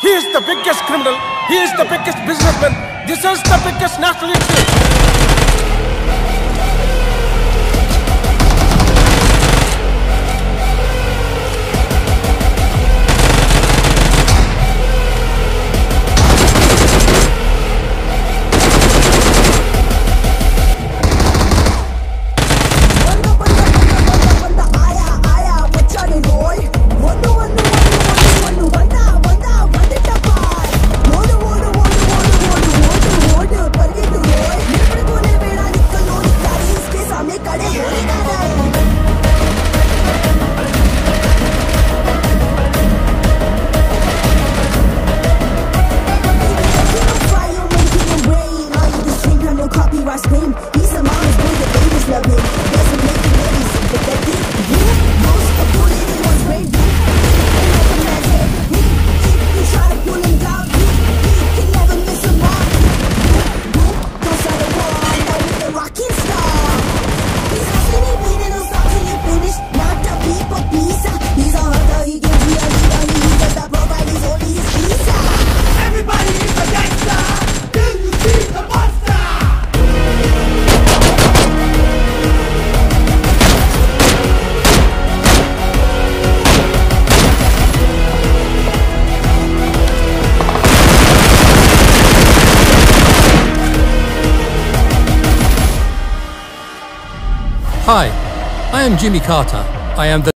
He is the biggest criminal. He is the biggest businessman. This is the biggest national issue. Hi, I am Jimmy Carter. I am the